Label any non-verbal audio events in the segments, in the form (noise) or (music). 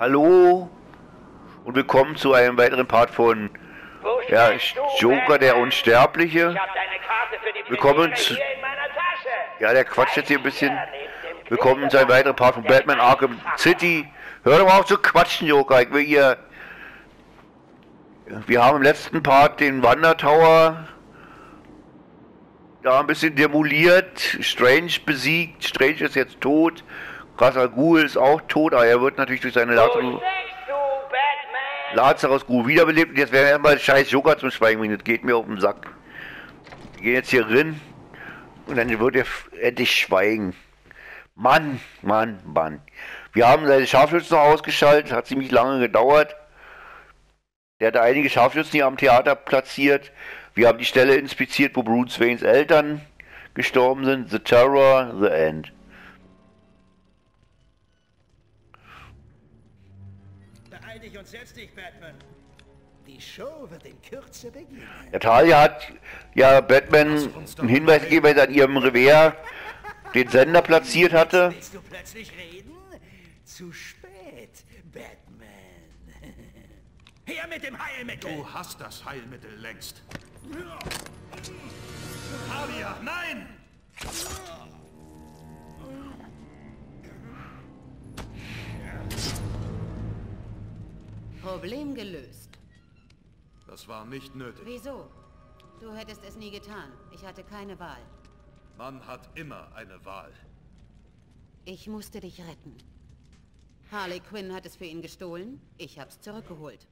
Hallo und willkommen zu einem weiteren Part von ja, Joker der? Unsterbliche. Willkommen zu-. Ja, der quatscht jetzt hier ein bisschen. Willkommen zu einem weiteren Part von Batman Arkham City. Hör doch mal auf zu quatschen, Joker. Ich will hier. Wir haben im letzten Part den Wandertower da ein bisschen demoliert. Strange besiegt. Strange ist jetzt tot. Krasser Ghul ist auch tot, aber er wird natürlich durch seine Lazarus? Lazarus Ghul wiederbelebt. Und jetzt werden wir erstmal scheiß Joker zum Schweigen bringen. Das geht mir auf den Sack. Wir gehen jetzt hier rein. Und dann wird er endlich schweigen. Mann, Mann, Mann. Wir haben seine Scharfschützen noch ausgeschaltet, hat ziemlich lange gedauert. Der hatte einige Scharfschützen hier am Theater platziert. Wir haben die Stelle inspiziert, wo Bruce Waynes Eltern gestorben sind. The Terror, The End. Und setz dich, Batman. Die Show wird in Kürze beginnen. Der Talia hat ja Batman einen Hinweis gegeben, weil er an ihrem Revers den Sender platziert hatte. Willst du plötzlich reden? Zu spät, Batman. (laughs) Her mit dem Heilmittel! Du hast das Heilmittel längst. Talia, nein! Problem gelöst. Das war nicht nötig. Wieso? Du hättest es nie getan. Ich hatte keine Wahl. Man hat immer eine Wahl. Ich musste dich retten. Harley Quinn hat es für ihn gestohlen. Ich hab's zurückgeholt.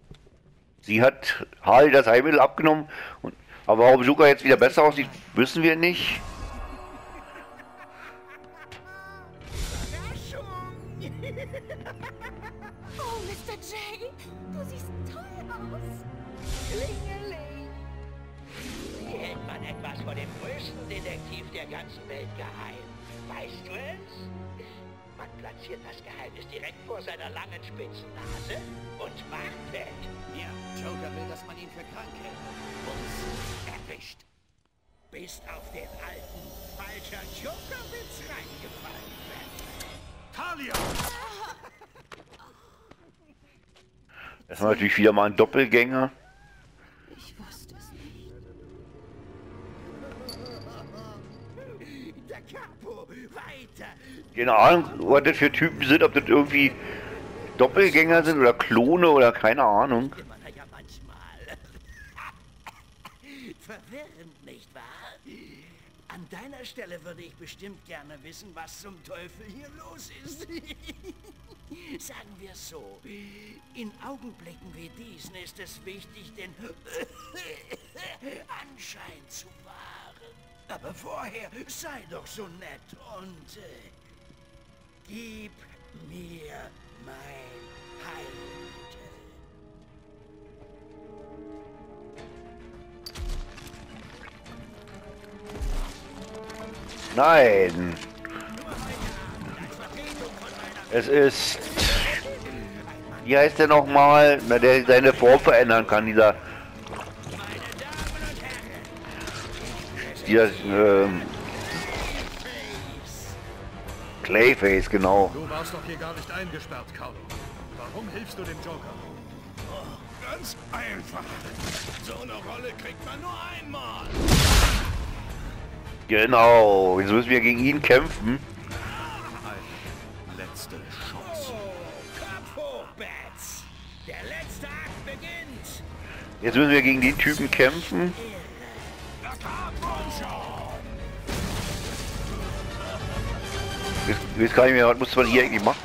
Sie hat Harley das Heilmittel abgenommen. Und, aber warum Joker jetzt wieder besser aussieht, wissen wir nicht. (laughs) (laughs) etwas vor dem größten Detektiv der ganzen Welt geheim? Weißt du es? Man platziert das Geheimnis direkt vor seiner langen spitzen Nase und wartet. Ja, Joker will, dass man ihn für krank hält. Uns erwischt. Bist auf den alten, falscher Jokerwitz reingefallen, Batman. Talia! Das war natürlich wieder mal ein Doppelgänger. Keine Ahnung, was das für Typen sind, ob das irgendwie Doppelgänger sind oder Klone oder keine Ahnung. Ja. Verwirrend, nicht wahr? An deiner Stelle würde ich bestimmt gerne wissen, was zum Teufel hier los ist. (laughs) Sagen wir so, in Augenblicken wie diesen ist es wichtig, den (laughs) Anschein zu wahren. Aber vorher sei doch so nett und äh, gib mir mein Heilmittel. Nein. Es ist. Wie heißt der nochmal? Na, der seine Form verändern kann, dieser. Dieser, ähm. Clayface, genau. Du warst doch hier gar nicht eingesperrt, Carlo. Warum hilfst du dem Joker? Ganz einfach. So eine Rolle kriegt man nur einmal. Genau. Jetzt müssen wir gegen ihn kämpfen. Eine letzte Chance. Kopf hoch, Bats! Der letzte Akt beginnt! Jetzt müssen wir gegen den Typen kämpfen. Jetzt, jetzt kann ich mir, was muss man hier eigentlich machen?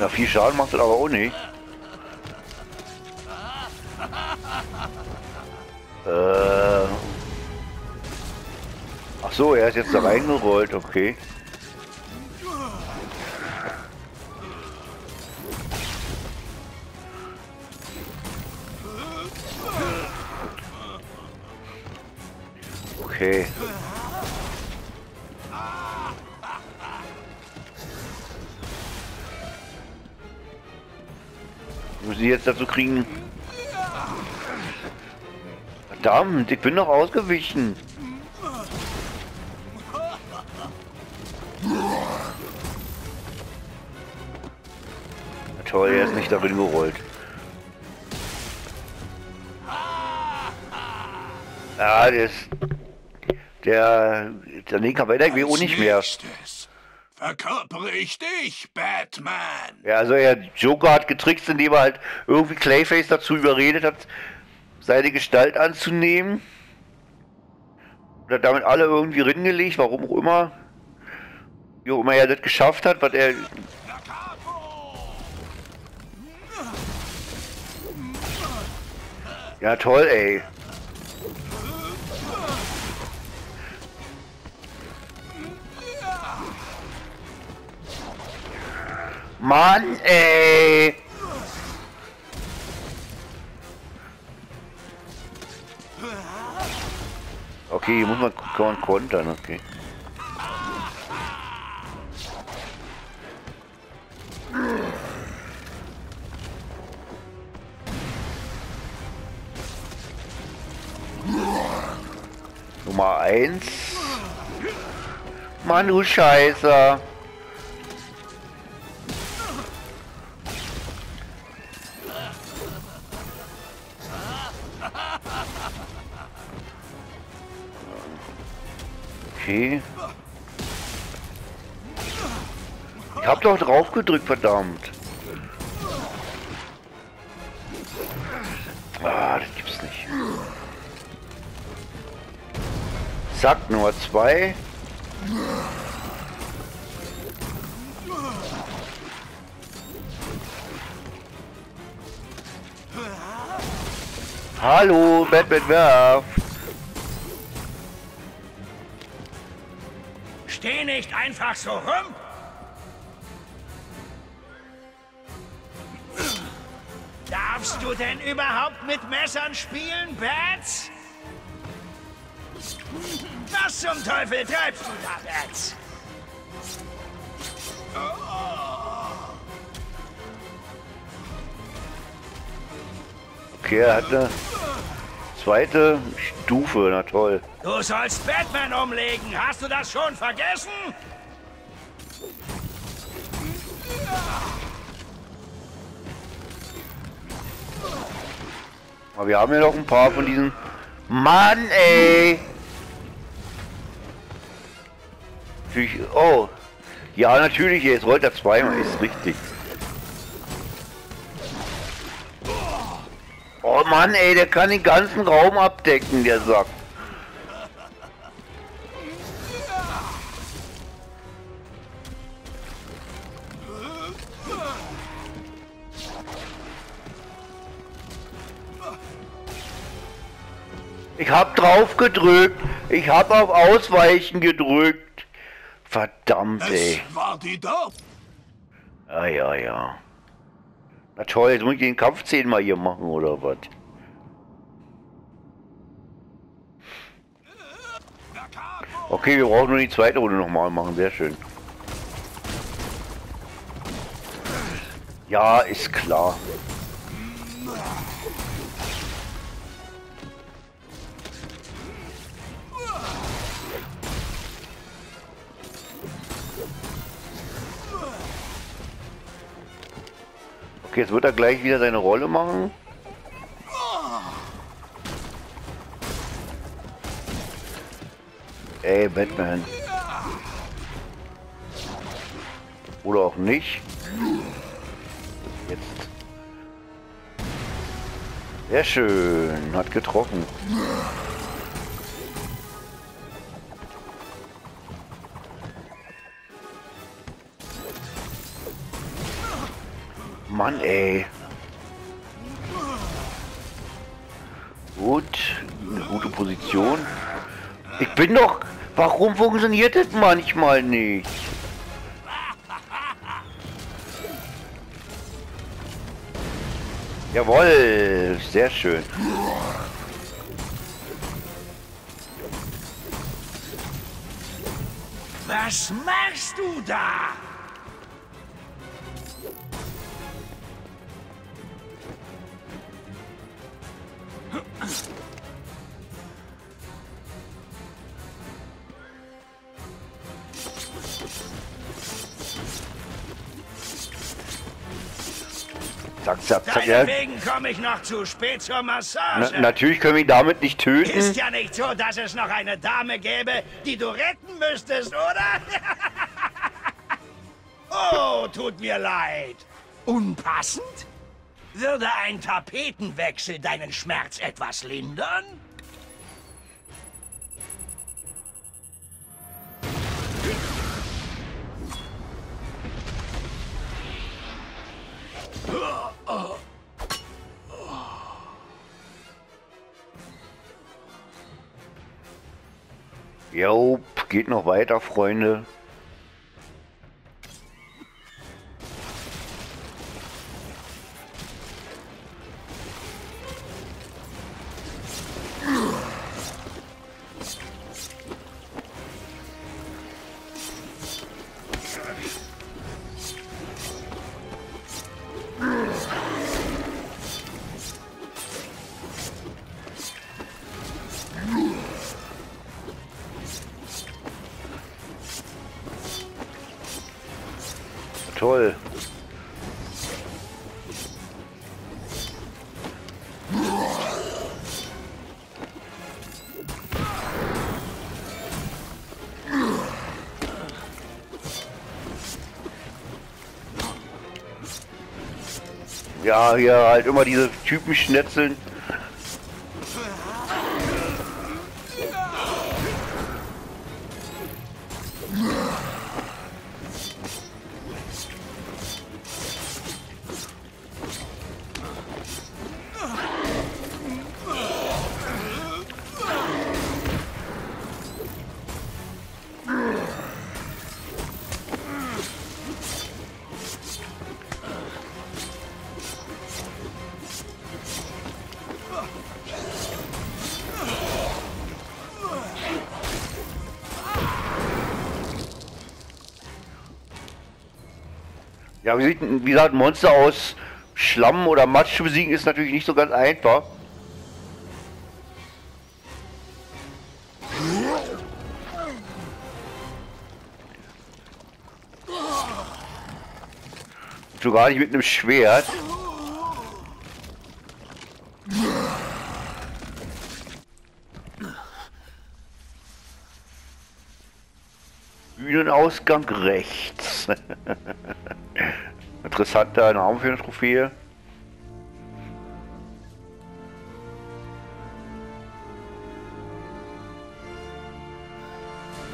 Ja, viel Schaden macht das aber auch nicht. Äh. Ach so, er ist jetzt da reingerollt, okay. Okay. Muss ich jetzt dazu kriegen? Verdammt, ich bin noch ausgewichen. Na toll, er ist nicht darin gerollt. Ja, der ist... Der... Der Linker weiter irgendwie auch nicht mehr. nächstes verkörpere ich dich, Batman. Ja, also er Joker hat getrickst, indem er halt irgendwie Clayface dazu überredet hat, seine Gestalt anzunehmen. Oder damit alle irgendwie ringelegt, warum auch immer. Wie auch immer er das geschafft hat, was er. Ja toll, ey. Mann, ey. Okay, hier muss man kon- kontern, okay. Nummer eins. Mann, du Scheiße. Okay. Ich hab doch drauf gedrückt, verdammt. Ah, das gibt's nicht. Zack, Nummer zwei. Hallo, Batman werf. Nicht einfach so rum! Darfst du denn überhaupt mit Messern spielen, Bats? Was zum Teufel treibst du da, Bats? Okay, er hat eine zweite Stufe, na toll. Du sollst Batman umlegen. Hast du das schon vergessen? Aber wir haben ja noch ein paar von diesen... Mann, ey! Natürlich- Oh. Ja, natürlich, jetzt rollt er zweimal, ist richtig. Mann, ey, der kann den ganzen Raum abdecken, der Sack. Ich hab drauf gedrückt. Ich hab auf Ausweichen gedrückt. Verdammt, ey. Es war die Dorf. Ja, ja, ja. Na toll, jetzt muss ich den Kampf zehnmal hier machen, oder was? Okay, wir brauchen nur die zweite Runde nochmal machen, sehr schön. Ja, ist klar. Okay, jetzt wird er gleich wieder seine Rolle machen. Ey, Batman. Oder auch nicht. Jetzt. Sehr schön. Hat getroffen. Mann, ey. Gut, eine gute Position. Ich bin doch... Warum funktioniert es manchmal nicht? Jawohl, sehr schön. Was machst du da? Zack, zack, zack. Ja. Deinetwegen komme ich noch zu spät zur Massage. Na, natürlich können wir ihn damit nicht töten. Ist ja nicht so, dass es noch eine Dame gäbe, die du retten müsstest, oder? (laughs) oh, tut mir leid. Unpassend? Würde ein Tapetenwechsel deinen Schmerz etwas lindern? Jo, geht noch weiter, Freunde. Toll. Ja, hier halt immer diese Typen schnetzeln. Ja, wie, sieht, wie gesagt, Monster aus Schlamm oder Matsch zu besiegen ist natürlich nicht so ganz einfach. Sogar nicht mit einem Schwert. Bühnenausgang rechts. (laughs) Interessanter Name für eine Trophäe.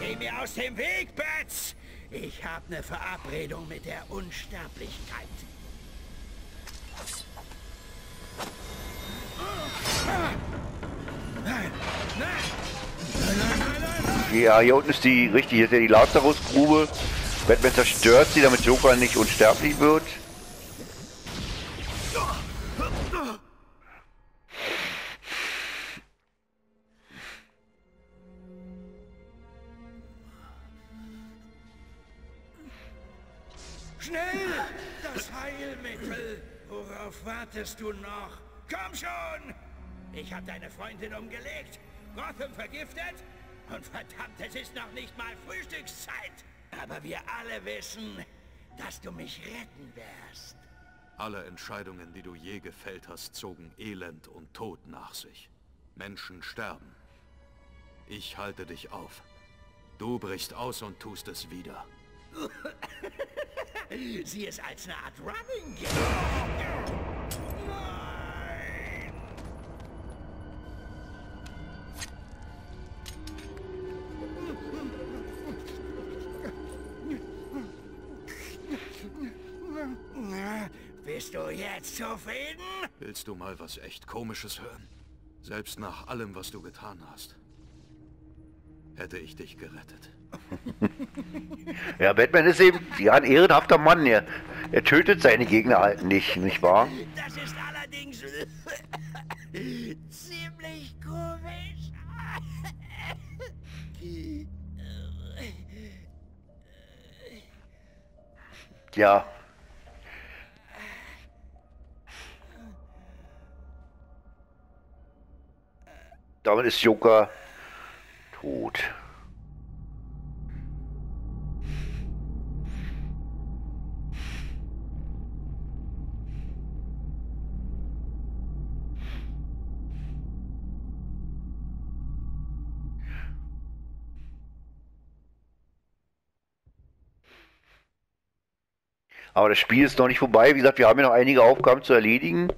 Geh mir aus dem Weg, Bats! Ich habe eine Verabredung mit der Unsterblichkeit. Ja, hier unten ist die, richtig, hier ist ja die Lazarusgrube. Batman zerstört sie, damit Joker nicht unsterblich wird. Schnell! Das Heilmittel! Worauf wartest du noch? Komm schon! Ich habe deine Freundin umgelegt, Gotham vergiftet und verdammt, es ist noch nicht mal Frühstückszeit. Aber wir alle wissen, dass du mich retten wirst. Alle Entscheidungen, die du je gefällt hast, zogen Elend und Tod nach sich. Menschen sterben. Ich halte dich auf. Du brichst aus und tust es wieder. (laughs) Sieh es als eine Art Running jetzt zufrieden? Willst du mal was echt Komisches hören? Selbst nach allem, was du getan hast, hätte ich dich gerettet. (laughs) Ja, Batman ist eben ja, ein ehrenhafter Mann. Er, er tötet seine Gegner halt nicht, nicht wahr? Das ist allerdings (laughs) ziemlich komisch. Ja. Damit ist Joker tot. Aber das Spiel ist noch nicht vorbei. Wie gesagt, wir haben ja noch einige Aufgaben zu erledigen.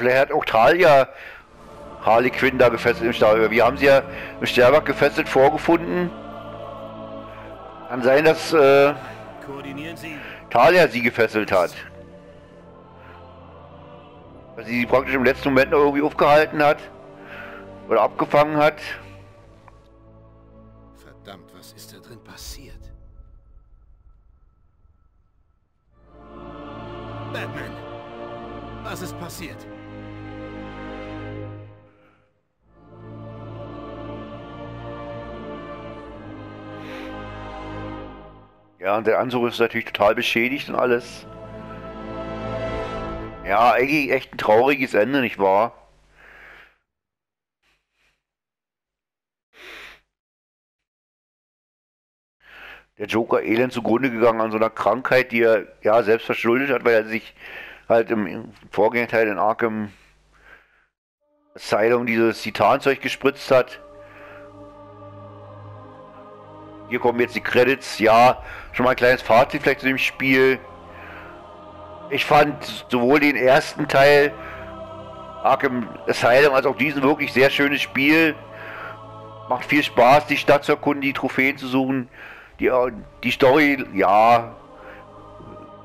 Vielleicht hat auch Talia Harley Quinn da gefesselt im Stadion. Wir haben sie ja im Sterberg gefesselt vorgefunden. Kann sein, dass äh. Talia sie gefesselt hat. Dass sie sie praktisch im letzten Moment noch irgendwie aufgehalten hat. Oder abgefangen hat. Verdammt, was ist da drin passiert? Batman! Was ist passiert? Ja, und der Anzug ist natürlich total beschädigt und alles. Ja, eigentlich echt ein trauriges Ende, nicht wahr? Der Joker elend zugrunde gegangen an so einer Krankheit, die er ja selbst verschuldet hat, weil er sich halt im Vorgängerteil in Arkham Asylum dieses Titanzeug gespritzt hat. Hier kommen jetzt die Credits. Ja, schon mal ein kleines Fazit vielleicht zu dem Spiel. Ich fand sowohl den ersten Teil Arkham Asylum als auch diesen wirklich sehr schönes Spiel. Macht viel Spaß, die Stadt zu erkunden, die Trophäen zu suchen. Die, die Story, ja,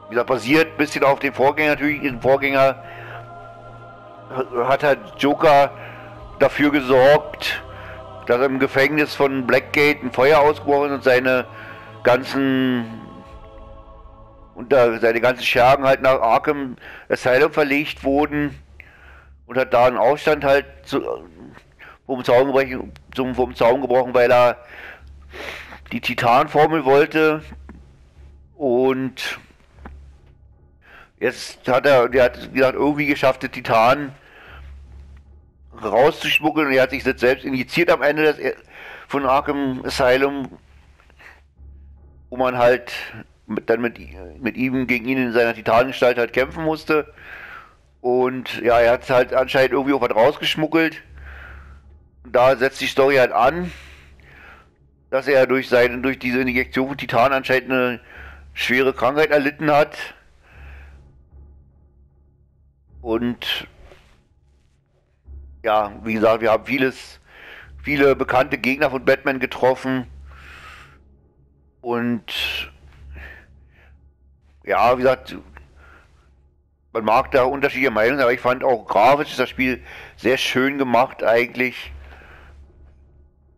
wie gesagt, basiert ein bisschen auf dem Vorgänger natürlich. Im Vorgänger hat halt Joker dafür gesorgt, dass im Gefängnis von Blackgate ein Feuer ausgebrochen und seine ganzen und da seine ganzen Schergen halt nach Arkham Asylum verlegt wurden und hat da einen Aufstand halt zu, vom, Zaun gebrochen, zum, vom Zaun gebrochen, weil er die Titanformel wollte. Und jetzt hat er, der hat, wie gesagt, irgendwie geschafft, den Titan rauszuschmuggeln und er hat sich das selbst injiziert am Ende des, von Arkham Asylum, wo man halt mit, dann mit, mit ihm gegen ihn in seiner Titanengestalt halt kämpfen musste. Und ja, er hat halt anscheinend irgendwie auch was rausgeschmuggelt. Da setzt die Story halt an, dass er durch seine, durch diese Injektion von Titan anscheinend eine schwere Krankheit erlitten hat. Und ja, wie gesagt, wir haben vieles, viele bekannte Gegner von Batman getroffen. Und ja, wie gesagt, man mag da unterschiedliche Meinungen, aber ich fand auch grafisch ist das Spiel sehr schön gemacht eigentlich.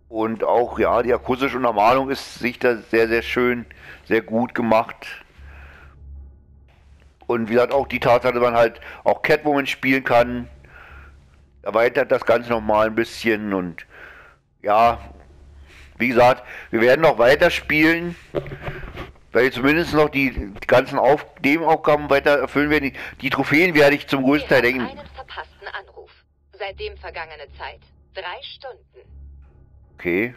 Und auch, ja, die akustische Untermalung ist sich da sehr, sehr schön, sehr gut gemacht. Und wie gesagt, auch die Tatsache, dass man halt auch Catwoman spielen kann, erweitert das Ganze nochmal ein bisschen und ja, wie gesagt, wir werden noch weiter spielen, weil wir zumindest noch die, die ganzen Auf Nebenaufgaben weiter erfüllen werden. Die, die Trophäen werde ich zum größten Teil denken. einen verpassten Anruf. Seitdem vergangene Zeit. Drei Stunden. Okay.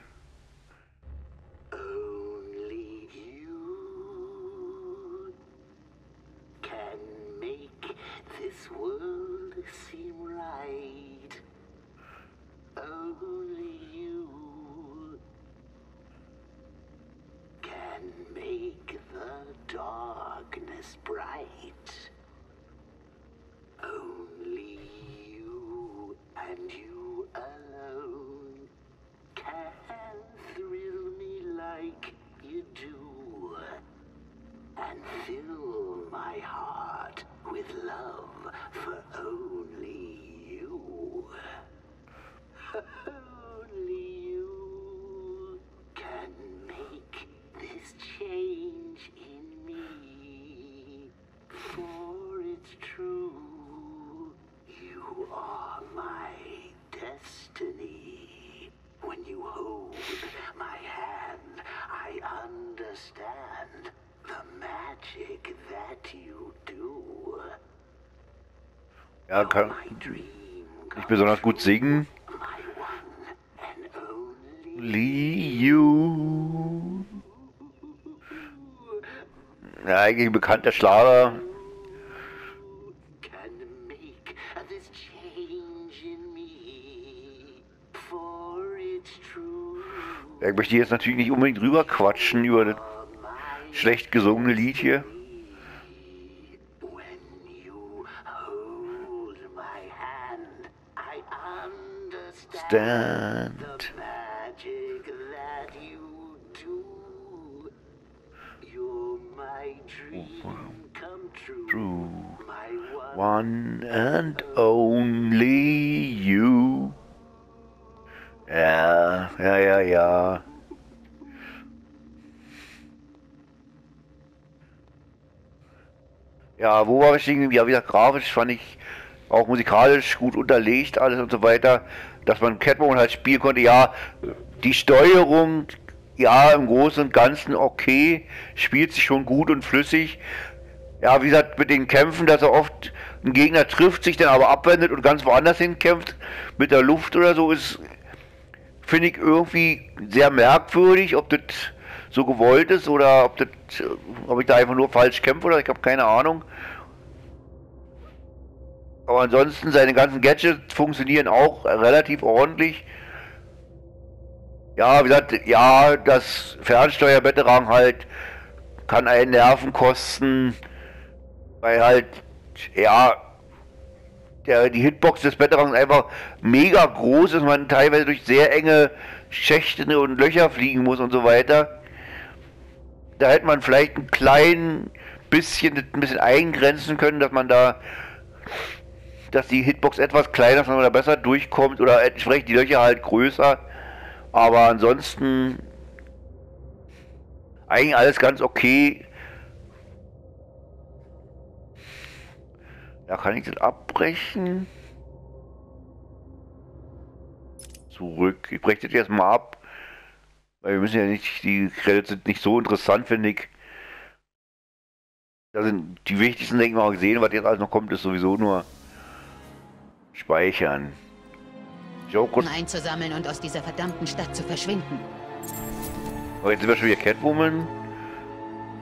Bright. Ja, kann nicht besonders gut singen. You. Ja, eigentlich ein bekannter Schlager. Ich möchte jetzt natürlich nicht unbedingt drüber quatschen über das schlecht gesungene Lied hier. Come true. One and only you. Ja, ja, ja, ja. Ja, wo war ich irgendwie? Ja, wieder grafisch fand ich auch musikalisch gut unterlegt, alles und so weiter. Dass man Catwoman halt spielen konnte. Ja, die Steuerung, ja, im Großen und Ganzen okay. Spielt sich schon gut und flüssig. Ja, wie gesagt, mit den Kämpfen, dass er oft einen Gegner trifft, sich dann aber abwendet und ganz woanders hinkämpft, mit der Luft oder so, ist, finde ich irgendwie sehr merkwürdig, ob das so gewollt ist oder ob das, ob ich da einfach nur falsch kämpfe oder ich habe keine Ahnung. Aber ansonsten, seine ganzen Gadgets funktionieren auch relativ ordentlich. Ja, wie gesagt, ja, das Fernsteuerbetterang halt kann einen Nerven kosten, weil halt, ja, der, die Hitbox des Betterangs einfach mega groß ist, man teilweise durch sehr enge Schächte und Löcher fliegen muss und so weiter. Da hätte man vielleicht ein klein bisschen, ein bisschen eingrenzen können, dass man da, dass die Hitbox etwas kleiner ist, dass man da besser durchkommt oder entsprechend die Löcher halt größer. Aber ansonsten eigentlich alles ganz okay. Da kann ich das abbrechen. Zurück. Ich breche das jetzt mal ab. Weil wir müssen ja nicht, die Credits sind nicht so interessant, finde ich. Da sind die wichtigsten, denke ich mal, gesehen. Was jetzt alles noch kommt, ist sowieso nur speichern. Kurz. Um einzusammeln und aus dieser verdammten Stadt zu verschwinden. Aber jetzt sind wir schon wieder Catwoman.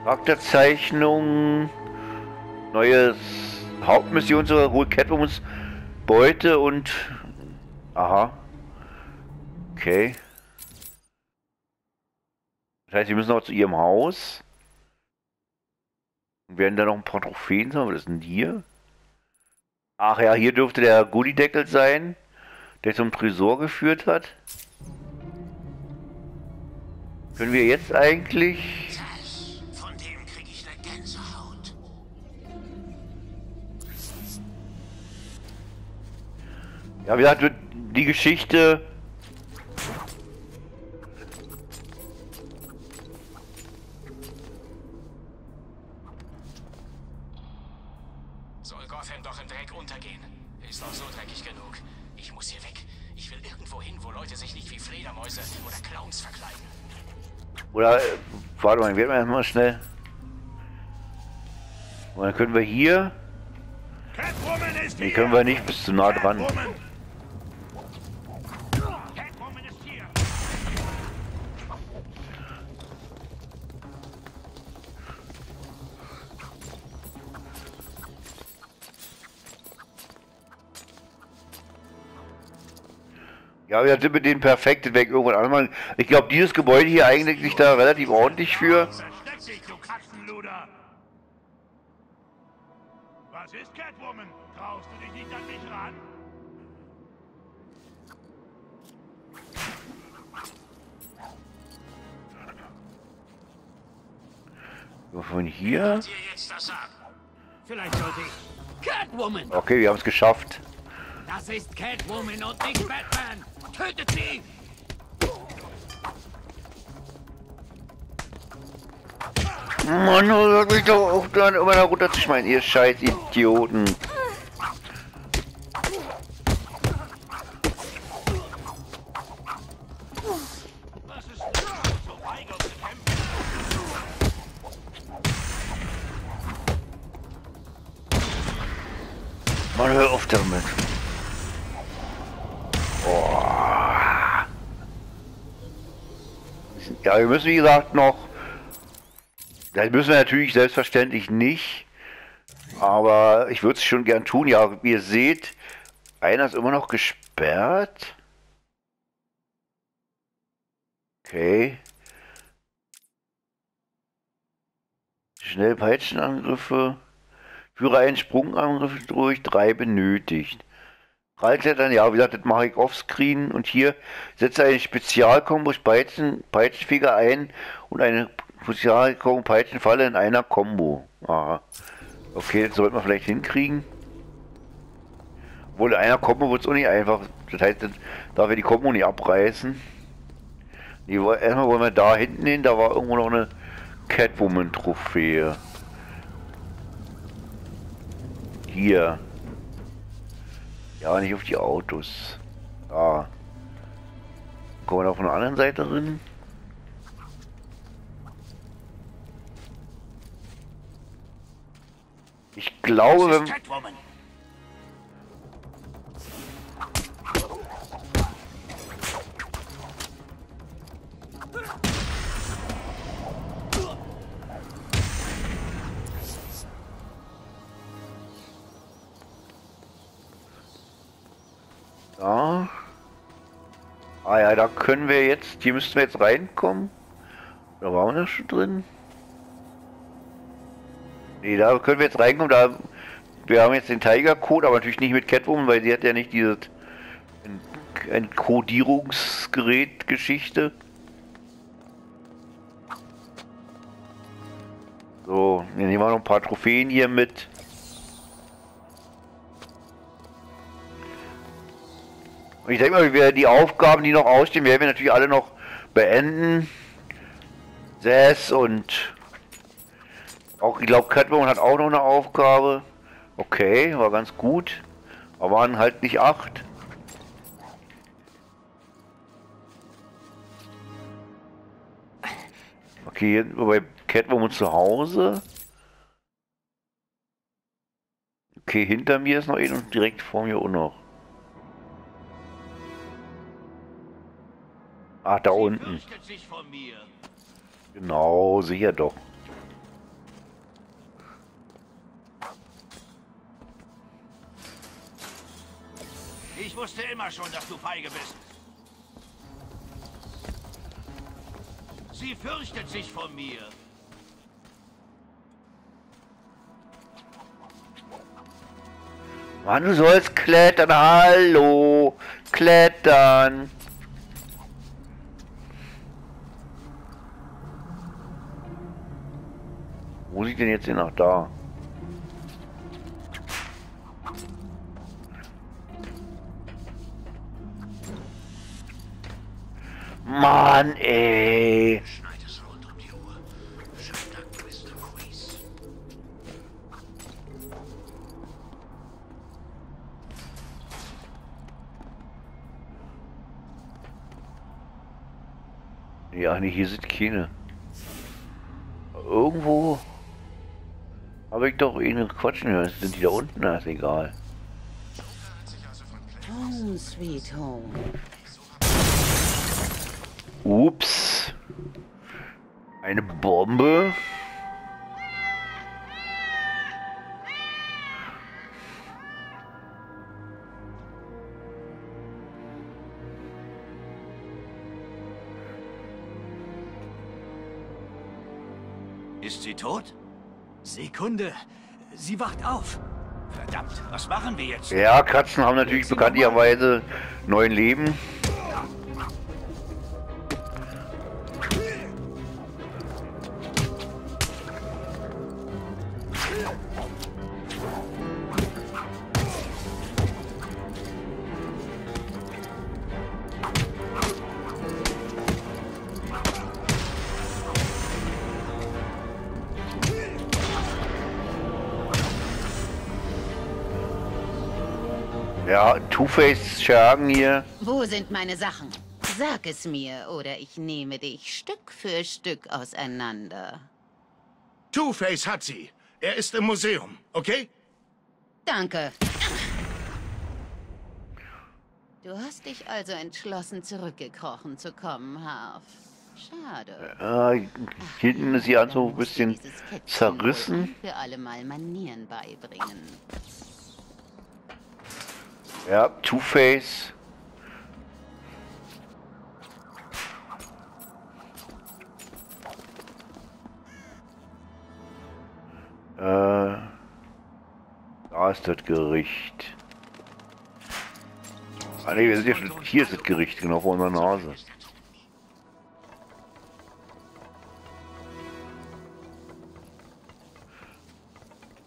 Charakterzeichnung. Neues Hauptmission zur Hol Catwomans Beute und. Aha. Okay. Das heißt, wir müssen auch zu ihrem Haus. Und werden da noch ein paar Trophäen haben. Was ist denn hier? Ach ja, hier dürfte der Goodie-Deckel sein, der zum Tresor geführt hat. Können wir jetzt eigentlich... Ja, wie gesagt, die Geschichte... Oder, äh, warte mal, werden wir erstmal schnell... Und dann können wir hier... Nee, können wir nicht bis zu nah dran. Ja, wir sind mit denen perfekt, weg irgendwann anmachen. Ich glaube, dieses Gebäude hier eignet sich da relativ ordentlich für. Dich! Was ist Catwoman? Traust du dich nicht an mich ran? Von hier. Vielleicht sollte ich... Catwoman! Okay, wir haben es geschafft. Das ist Catwoman und nicht Batman! Tötet sie! Mann, oh, hört mich doch auf, dann immer da runterzuschmeißen, ihr scheiß Idioten. Man, hör auf damit. Ja, wir müssen wie gesagt noch. Das müssen wir natürlich selbstverständlich nicht. Aber ich würde es schon gern tun. Ja, wie ihr seht, einer ist immer noch gesperrt. Okay. Schnell Peitschenangriffe. Führe einen Sprungangriff durch, drei benötigt. Prallklettern, ja, wie gesagt, das mache ich offscreen. Und hier setze eine Spezialkombo Peitschen, Peitschenfeger ein und eine Spezialkombo Peitschenfalle in einer Combo. Aha. Okay, das sollten wir vielleicht hinkriegen. Obwohl, in einer Combo wird es auch nicht einfach. Das heißt, das darf wir die Combo nicht abreißen. Die, erstmal wollen wir da hinten hin, da war irgendwo noch eine Catwoman-Trophäe. Hier. Ja, nicht auf die Autos. Da. Kommen wir da von der anderen Seite drin? Ich glaube, wenn... da können wir jetzt, hier müssten wir jetzt reinkommen. Da waren wir schon drin. Nee, da können wir jetzt reinkommen. Da, wir haben jetzt den Tiger-Code, aber natürlich nicht mit Catwoman, weil sie hat ja nicht dieses Entkodierungsgerät-Geschichte. So, dann nehmen wir noch ein paar Trophäen hier mit. Und ich denke mal, wir die Aufgaben, die noch ausstehen, werden wir natürlich alle noch beenden. Sess und auch, ich glaube, Catwoman hat auch noch eine Aufgabe. Okay, war ganz gut. Aber waren halt nicht acht. Okay, hier bei Catwoman zu Hause. Okay, hinter mir ist noch ein und direkt vor mir auch noch. Ach, da unten. Vor mir. Genau, sicher doch. Ich wusste immer schon, dass du feige bist. Sie fürchtet sich vor mir. Mann, du sollst klettern. Hallo. Klettern. Wo sieht denn jetzt hin? Ach, da. Mann, ey. Ja, nee, hier sind keine. Irgendwo habe ich doch ihn quatschen hören. Sind die da unten? Na, ist egal. Home, sweet home. Ups. Eine Bombe. Sekunde. Sie wacht auf. Verdammt, was machen wir jetzt? Ja, Katzen haben natürlich bekanntlicherweise neun Leben. Ja, Two-Face Schergen hier. Wo sind meine Sachen? Sag es mir, oder ich nehme dich Stück für Stück auseinander. Two-Face hat sie. Er ist im Museum, okay? Danke. Du hast dich also entschlossen, zurückgekrochen zu kommen, Harf. Schade. Äh, hinten ist ihr Anzug ein bisschen zerrissen. Für alle Mal Manieren beibringen. Ja, Two-Face. Äh, da ist das Gericht. Ah ne, wir sind ja schon, hier ist das Gericht, genau vor unserer Nase.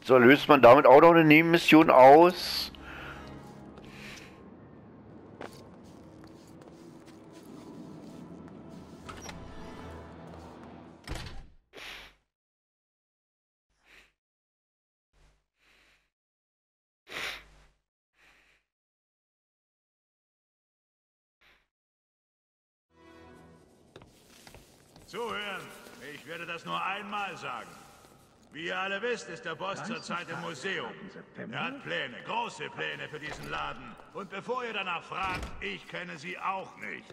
So, löst man damit auch noch eine Nebenmission aus? Zuhören, ich werde das nur einmal sagen. Wie ihr alle wisst, ist der Boss zurzeit im Museum. Er hat Pläne, große Pläne für diesen Laden. Und bevor ihr danach fragt, ich kenne sie auch nicht.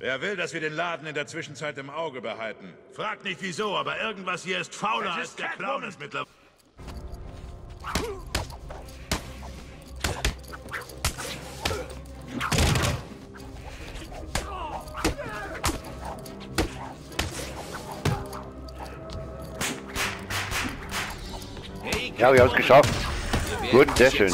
Er will, dass wir den Laden in der Zwischenzeit im Auge behalten. Fragt nicht wieso, aber irgendwas hier ist fauler als der Clown ist mittlerweile. Ja, wir haben es geschafft. Gut, sehr schön.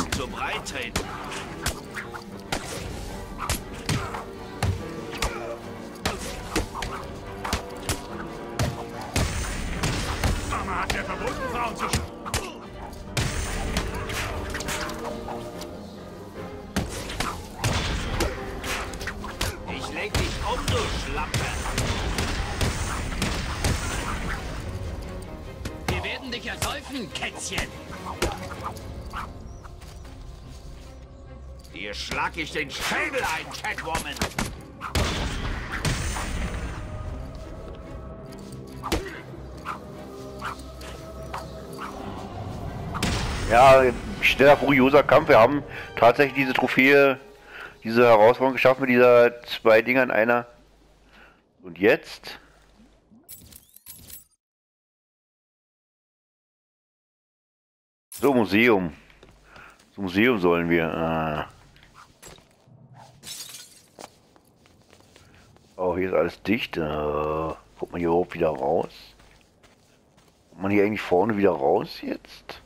Schlag ich den Schädel ein, Catwoman. Ja, schneller, furioser Kampf. Wir haben tatsächlich diese Trophäe, diese Herausforderung geschafft mit dieser zwei Dinger in einer. Und jetzt? So, Museum. Zum Museum sollen wir. Ah. Oh, hier ist alles dicht. Äh, kommt man hier überhaupt wieder raus? Kommt man hier eigentlich vorne wieder raus jetzt?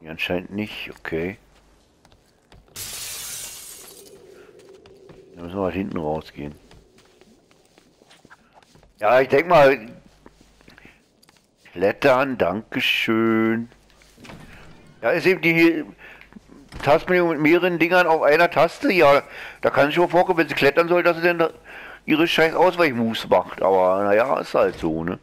Ja, anscheinend nicht, okay. Dann müssen wir halt hinten rausgehen. Ja, ich denke mal. Klettern, Dankeschön. Ja, ist eben die Tastenbelegung mit mehreren Dingern auf einer Taste. Ja, da kann es schon vorkommen, wenn sie klettern soll, dass sie dann ihre scheiß Ausweichmoves macht. Aber naja, ist halt so, ne?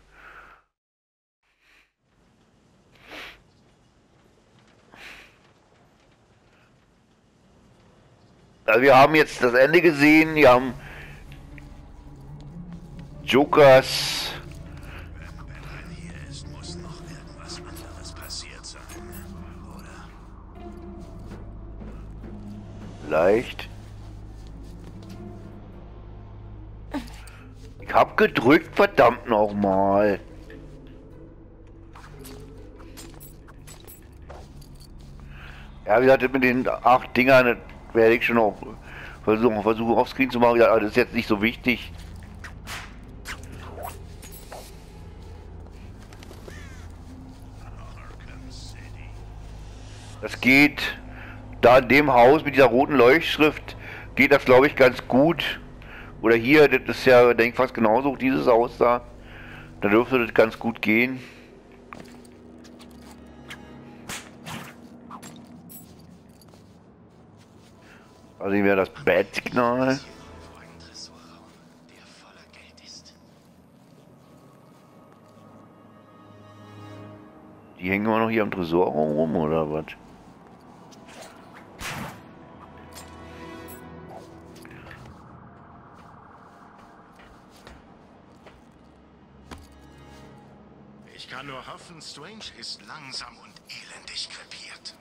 Also wir haben jetzt das Ende gesehen, wir haben Jokers leicht. Ich hab gedrückt, verdammt nochmal. Ja, wie gesagt, mit den acht Dingern werde ich schon noch versuchen, versuchen auf Screen zu machen. Ja, das ist jetzt nicht so wichtig. Das geht da in dem Haus mit dieser roten Leuchtschrift geht das glaube ich ganz gut. Oder hier, das ist ja, denke ich, fast genauso, dieses Haus da. Da dürfte das ganz gut gehen. Also hier wäre das Bad-Signal. Die hängen immer noch hier am Tresorraum rum, oder was? Strange ist langsam und elendig krepiert.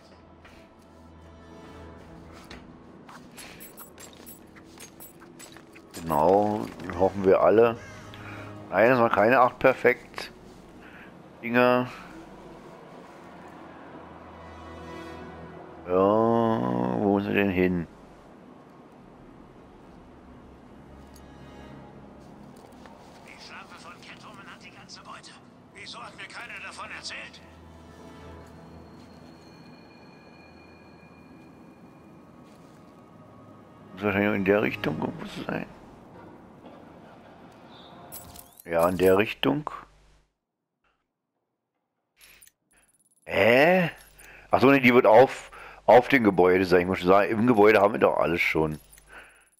Genau, hoffen wir alle. Nein, es war keine acht perfekt Dinger. Ja, wo sind wir denn hin? Hat mir keiner davon erzählt? Muss wahrscheinlich in der Richtung irgendwo sein. Ja, in der Richtung. Hä? Achso, ne, die wird auf, auf dem Gebäude sein. Ich muss sagen, im Gebäude haben wir doch alles schon.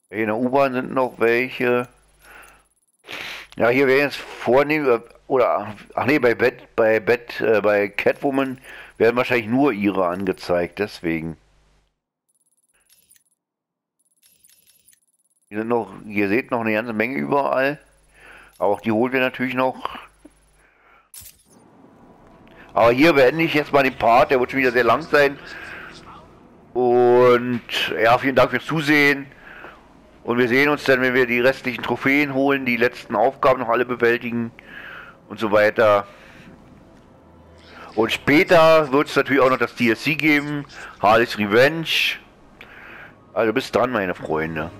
In der U-Bahn sind noch welche. Ja, hier wäre jetzt vornehm, äh, oder, ach nee, bei Bett, bei Bett, äh, bei Catwoman werden wahrscheinlich nur ihre angezeigt, deswegen. Hier sind noch, ihr seht noch eine ganze Menge überall. Auch die holen wir natürlich noch. Aber hier beende ich jetzt mal den Part, der wird schon wieder sehr lang sein. Und ja, vielen Dank fürs Zusehen. Und wir sehen uns dann, wenn wir die restlichen Trophäen holen, die letzten Aufgaben noch alle bewältigen und so weiter. Und später wird es natürlich auch noch das DLC geben, Harley's Revenge. Also bis dann, meine Freunde.